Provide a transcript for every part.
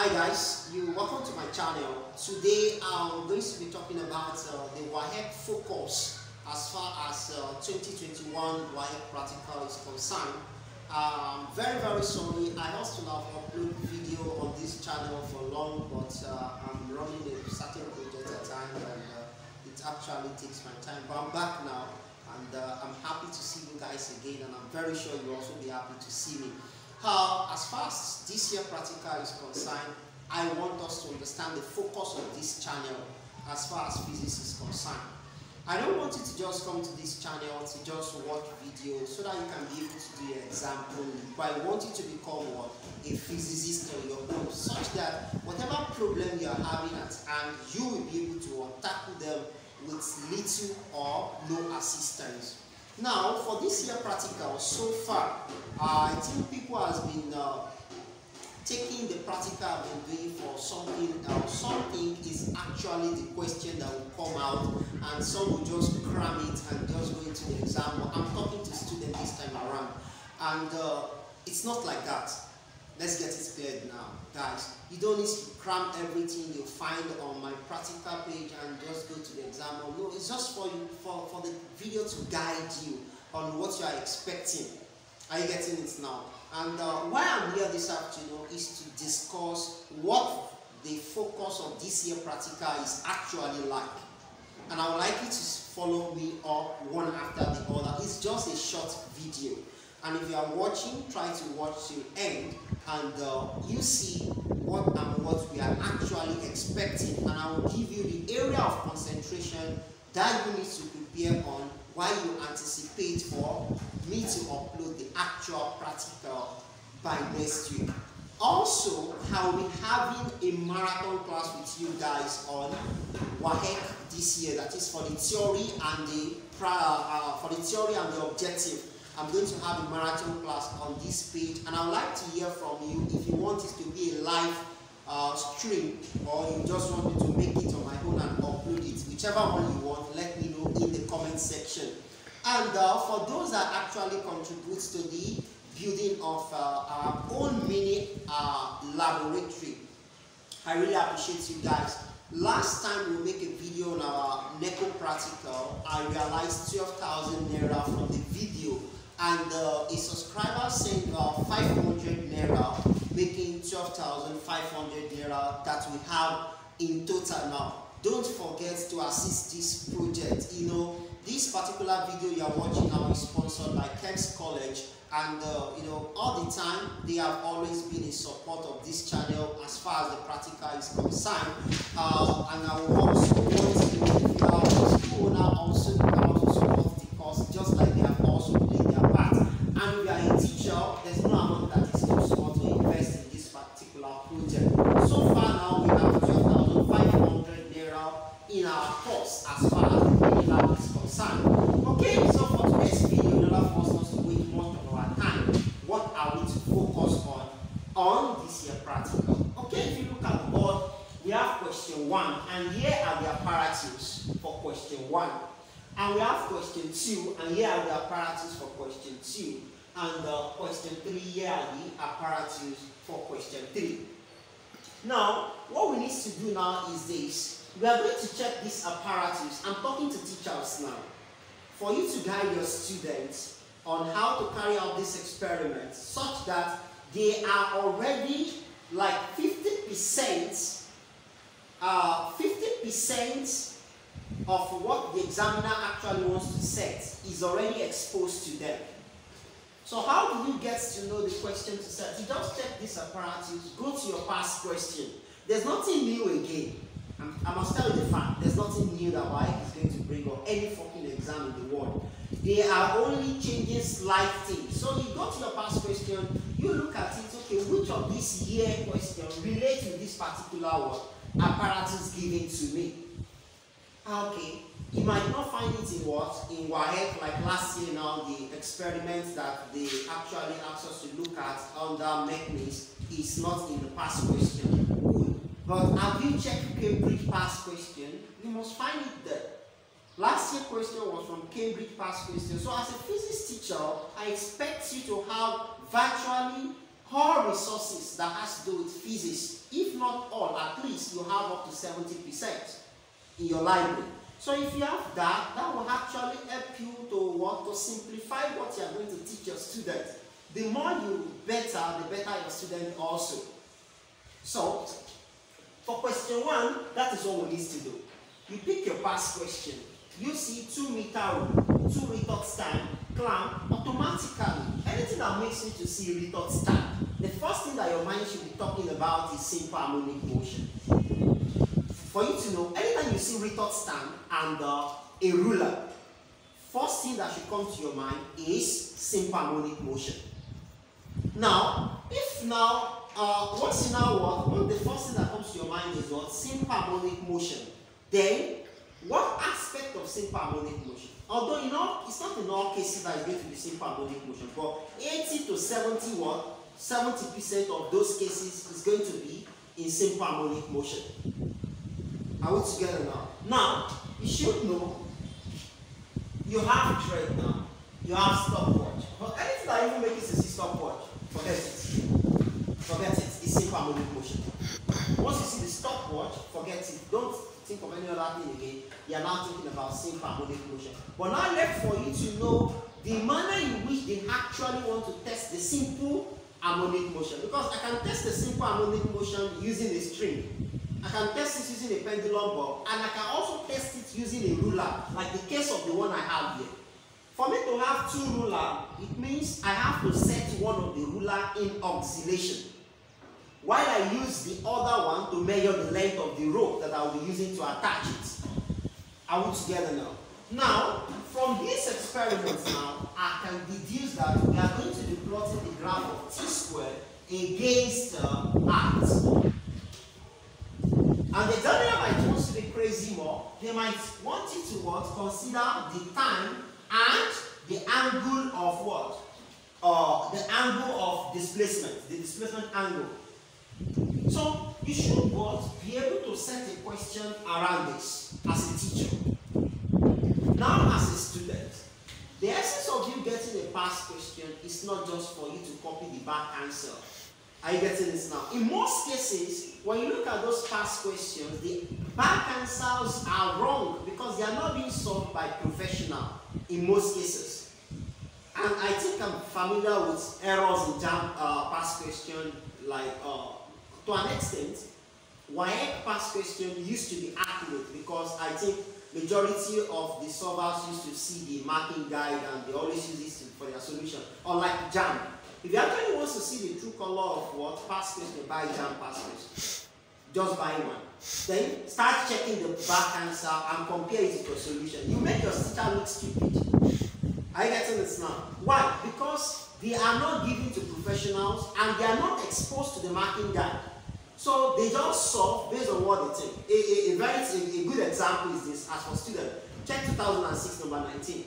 Hi guys, you welcome to my channel. Today I'm going to be talking about uh, the WAEC focus as far as uh, 2021 WAEC practical is concerned. Um, very very sorry, I also have uploaded video on this channel for long, but uh, I'm running a certain project at time and uh, it actually takes my time. But I'm back now and uh, I'm happy to see you guys again and I'm very sure you'll also be happy to see me. Uh, as far as this year practical is concerned, I want us to understand the focus of this channel as far as physics is concerned. I don't want you to just come to this channel to just watch videos so that you can be able to do your example, but I want you to become what? A physicist on your own, such that whatever problem you are having at hand, you will be able to tackle them with little or no assistance. Now, for this year practical, so far, uh, I think people has been uh, taking the practical I've been doing for something else. Something is actually the question that will come out, and some will just cram it and just go into the exam. I'm talking to students this time around, and uh, it's not like that. Let's get it cleared now, guys. You don't need to cram everything you find on my practical page and just go to the exam. No, it's just for you for, for the video to guide you on what you are expecting. Are you getting it now? And uh, why I'm here this afternoon is to discuss what the focus of this year practical is actually like. And I would like you to follow me up one after the other. It's just a short video. And if you are watching, try to watch to end and uh, you see what and what we are actually expecting. And I will give you the area of concentration that you need to prepare on while you anticipate for me to upload the actual practical by next week. Also, I will be having a marathon class with you guys on WAEC this year. That is for the theory and the uh, for the theory and the objective. I'm going to have a marathon class on this page, and I would like to hear from you if you want it to be a live uh, stream or you just want me to make it on my own and upload it. Whichever one you want, let me know in the comment section. And uh, for those that actually contribute to the building of uh, our own mini uh, laboratory, I really appreciate you guys. Last time we make a video on our NECO practical, I realized 12,000 naira from the video and uh, a subscriber sent uh, 500 naira, making 12,500 naira that we have in total now. Don't forget to assist this project. You know, this particular video you are watching now is sponsored by Kemp's College and uh, you know all the time they have always been in support of this channel as far as the practical is concerned uh, and I will also want to if a school owner also amount that is too small to invest in this particular project. So far now we have 12,500 naira in our course as far as the lab is concerned. Okay so for today's video in order for us to wait much of our time what are we to focus on on this year practical? Okay if you look at the board we have question one and here are the apparatus for question one. And we have question two and here are the apparatus for question two and uh, question three here are the apparatus for question three. Now what we need to do now is this. We are going to check these apparatus. I'm talking to teachers now. For you to guide your students on how to carry out this experiment such that they are already like 50% uh, 50% of what the examiner actually wants to set is already exposed to them. So how do you get to know the question to set? You just check this apparatus, go to your past question. There's nothing new again. I'm, must tell you the fact, there's nothing new that WAEC is going to bring or any fucking exam in the world. They are only changing slight things. So you go to your past question, you look at it, okay, which of this year question relates to this particular one apparatus given to me? Okay, you might not find it in what? In WAEC, like last year now, the experiments that they actually asked us to look at under mechanics is not in the past question. But have you checked Cambridge past question? You must find it there. Last year question was from Cambridge past question. So as a physics teacher, I expect you to have virtually all resources that has to do with physics. If not all, at least you have up to 70% in your library. So if you have that, that will actually help you to want to simplify what you are going to teach your student. The more you better, the better your student also. So, for question one, that is what we need to do. You pick your past question. You see two meter two retort stand, clamp, automatically. Anything that makes you to see retort stand, the first thing that your mind should be talking about is simple harmonic motion for you to know, anytime you see retort stand and uh, a ruler, first thing that should come to your mind is simple harmonic motion. Now, if now, uh, you know what, what the first thing that comes to your mind is what? Simple harmonic motion. Then, what aspect of simple harmonic motion? Although you know, it's not in all cases that it's going to be simple harmonic motion, but 80 to 70 what? 70% of those cases is going to be in simple harmonic motion. Are we together now? Now, you should know you have a thread now. You have stopwatch. But anything that even makes you see stopwatch, forget it. Forget it. It's simple harmonic motion. Once you see the stopwatch, forget it. Don't think of any other thing again. You are now thinking about simple harmonic motion. But now left for you to know the manner in which they actually want to test the simple harmonic motion. Because I can test the simple harmonic motion using a string. I can test it using a pendulum bob and I can also test it using a ruler like the case of the one I have here. For me to have two ruler, it means I have to set one of the ruler in oscillation while I use the other one to measure the length of the rope that I will be using to attach it. Are we together now? Now, from these experiments now, I can deduce that we are going to be plotting the graph of t squared against uh, r. And the examiner might want to be crazy more. They might want you to what? Consider the time and the angle of what? Uh, the angle of displacement, the displacement angle. So you should what? Be able to set a question around this as a teacher. Now as a student, the essence of you getting a past question is not just for you to copy the back answer. Are you getting this now? In most cases, when you look at those past questions, the back answers are wrong because they are not being solved by professional in most cases. And I think I'm familiar with errors in JAMB, uh, past question, like uh, to an extent, WAEC past question used to be accurate because I think majority of the solvers used to see the marking guide and they always use this for their solution. Unlike JAMB, if you actually want to see the true color of what past question, buy JAMB past. Just buy one. Then start checking the back answer and compare it to your solution. You make your teacher look stupid. Are you getting this now? Why? Because they are not given to professionals and they are not exposed to the marking guide. So they just solve based on what they think. A, a, a very a, a good example is this as for students. Check 2006 number 19.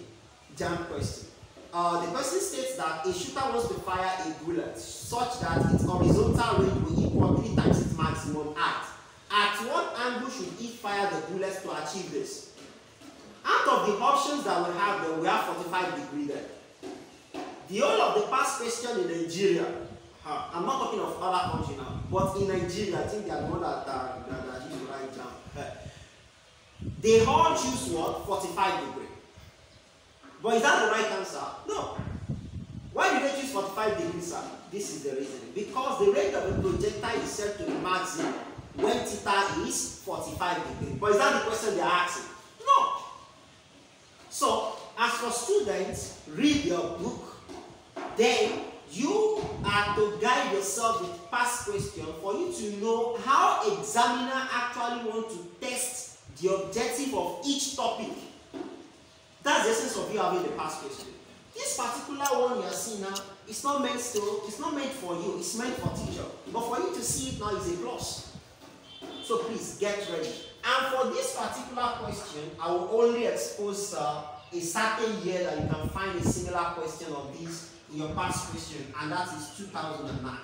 JAMB question uh, the person states that a shooter wants to fire a bullet such that its horizontal range will equal three times its maximum height. At what angle should he fire the bullet to achieve this? Out of the options that we have, then we have 45 degree there. The whole of the past question in Nigeria, uh, I'm not talking of other countries now, but in Nigeria, I think they are one that, uh, that, that use right now. Uh, they all choose what? 45 degree. But is that the right answer? No. Why did they choose 45 degrees, sir? This is the reason. Because the range of a projectile is set to the maximum when theta is 45 degrees. But is that the question they're asking? No. So, as for students, read your book. Then you are to guide yourself with past questions for you to know how examiner actually want to test the objective of each topic That's the essence of you having the past question. This particular one you are seeing now, it's not meant to, it's not meant for you, it's meant for teacher. But for you to see it now is a plus. So please get ready. And for this particular question, I will only expose uh, a certain year that you can find a similar question of this in your past question, and that is 2009.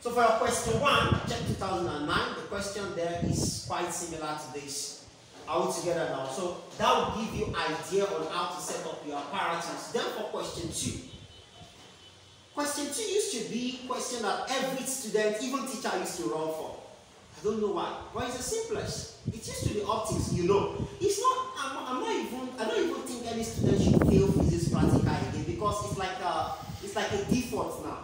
So for your question one, check 2009. The question there is quite similar to this all together now. So that will give you idea on how to set up your apparatus. Then for question two, Question two used to be question that every student, even teacher, used to run for. I don't know why. Why is the simplest? It used to be optics, you know. It's not, I'm, I'm not even, I don't even think any student should fail physics practical again because it's like a, it's like a default now.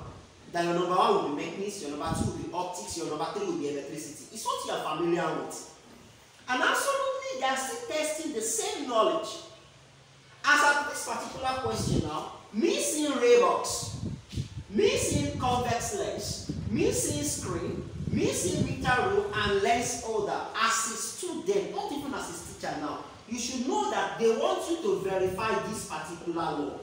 That your number one will be mechanics, your number two will be optics, your number three will be electricity. It's what you are familiar with. And absolutely, they are still testing the same knowledge. As at this particular question now, me seeing ray box, me seeing convex lens, me seeing screen, me seeing meter rule and lens holder as a student, not even as a teacher now, you should know that they want you to verify this particular law.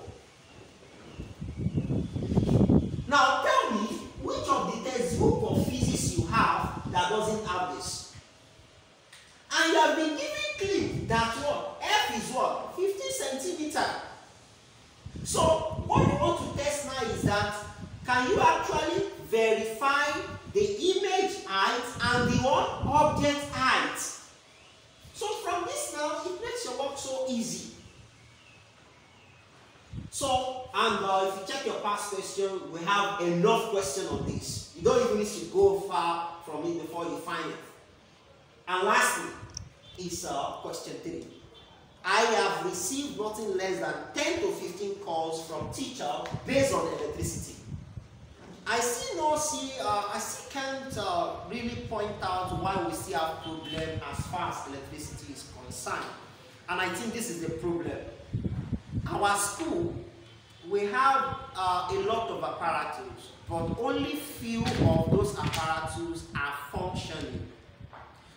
Now tell me which of the textbook of physics you have that doesn't have this. Object height. So from this now, it makes your work so easy. So, and uh, if you check your past question, we have enough question on this. You don't even need to go far from it before you find it. And lastly, is uh, question three. I have received nothing less than 10 to 15 calls from teachers based on electricity. I still not see, uh, I still can't uh, really point out why we still have problem as far as electricity is concerned. And I think this is the problem. Our school, we have uh, a lot of apparatus, but only few of those apparatus are functioning.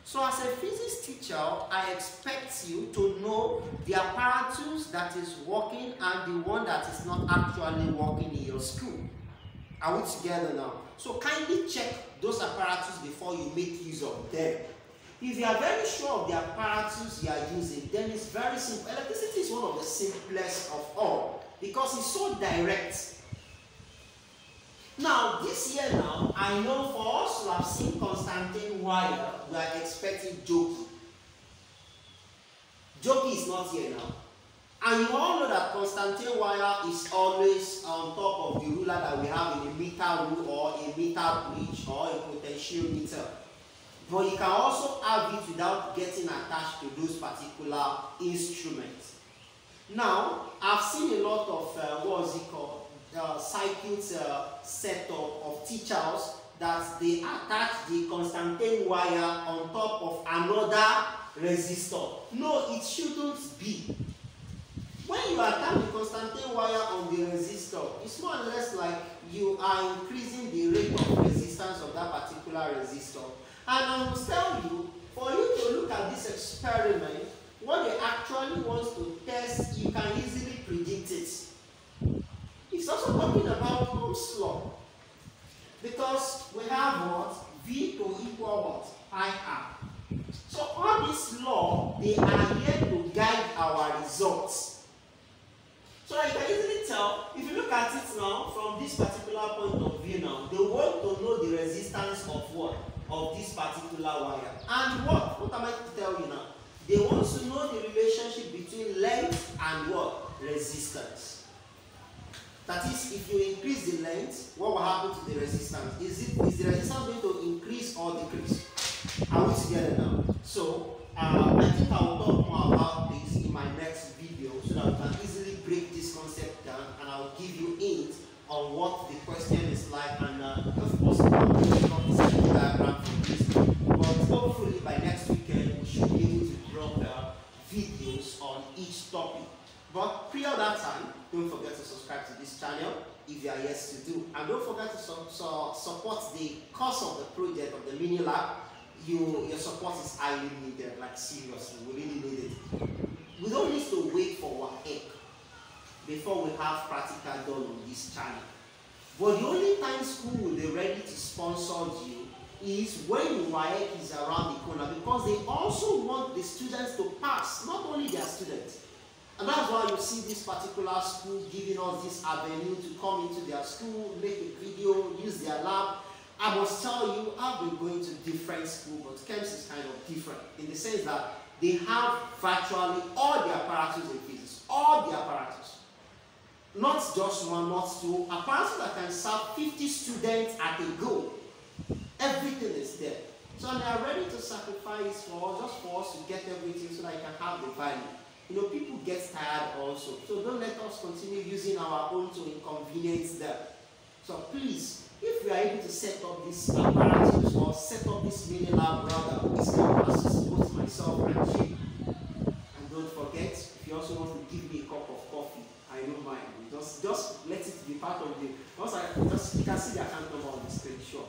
So as a physics teacher, I expect you to know the apparatus that is working and the one that is not actually working in your school. Are we together now? So kindly check those apparatus before you make use of them. If you are very sure of the apparatus you are using, then it's very simple. Electricity is one of the simplest of all because it's so direct. Now, this year now, I know for us to have seen Constantine wire, we are expecting Jockey. Jockey is not here now. And you all know that Constantine wire is always on top of the ruler that we have in a meter rule or a meter bridge or a potentiometer. But you can also have it without getting attached to those particular instruments. Now, I've seen a lot of, uh, what is it called, uh, circuit uh, setup of teachers that they attach the Constantine wire on top of another resistor. No, it shouldn't be. When you attach the Constantine wire on the resistor, it's more or less like you are increasing the rate of resistance of that particular resistor. And I will tell you, for you to look at this experiment, what they actually want to test, you can easily predict it. It's also talking about Ohm's law. Because we have what? V to equal what? Pi r. So all these law, they are here to guide our results. So you can easily tell, if you look at it now, from this particular point of view now, they want to know the resistance of what? Of this particular wire. And what? What am I to tell you now? They want to know the relationship between length and what? Resistance. That is, if you increase the length, what will happen to the resistance? Is it is the resistance going to increase or decrease? Are we together now? So, uh, I think I will talk more about down and I will give you hints on what the question is like and uh, of course, I will not this diagram for this. But hopefully by next weekend we should be able to drop uh, videos on each topic. But prior that time, don't forget to subscribe to this channel if you are yet to do. And don't forget to su su support the course of the project of the mini lab. You, your support is highly needed, like seriously, we really need it. We don't need to wait for one egg before we have practical done on this channel. But the only time school will be ready to sponsor you is when WAEC is around the corner because they also want the students to pass, not only their students. And that's why you see this particular school giving us this avenue to come into their school, make a video, use their lab. I must tell you, I've been going to different schools, but KEMS is kind of different in the sense that they have virtually all the apparatus in physics, all the apparatus. Not just one, not two, a parasol that can serve 50 students at a go. Everything is there. So they are ready to sacrifice for just for us to get everything so that you can have the value. You know, people get tired also. So don't let us continue using our own to inconvenience them. So please, if we are able to set up this apparatus or set up this mini lab brother, this assist both myself and you. And don't forget, if you also want to give me a cup of coffee, I don't mind. Just just let it be part of the once I just you can see the account number on the screen, sure.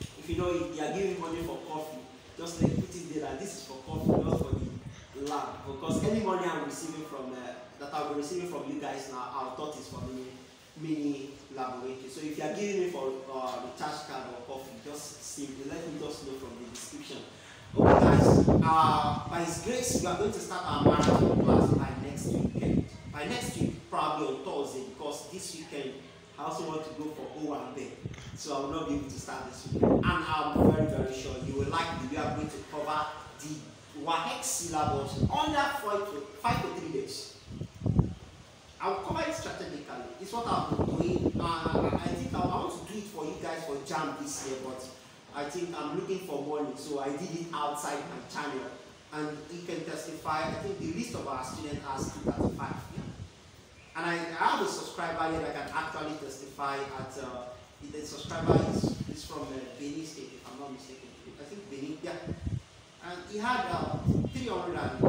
If you know you are giving money for coffee, just like put it there that this is for coffee, not for the lab. Because any money I'm receiving from uh, that I'll be receiving from you guys now, I thought is for me mini laboratory. So if you are giving me for uh, the charge card or coffee, just simply let me just know from the description. Okay guys, uh, by His grace, we are going to start our marathon class by next weekend. By next week, probably on Thursday, because this weekend I also want to go for O and B. So I will not be able to start this weekend. And I'm very, very sure you will like the way I'm going to cover the WAHEC syllabus under five to, five to three days. I'll cover it strategically. It's what I've been doing. Uh, I think I, I want to do it for you guys for JAM this year, but I think I'm looking for money, so I did it outside my channel. And you can testify, I think the list of our students has 235. And I, have a subscriber here that can actually testify at, uh, the subscriber is, is from uh, Benin State, if I'm not mistaken. I think Benin, yeah. And he had uh, 305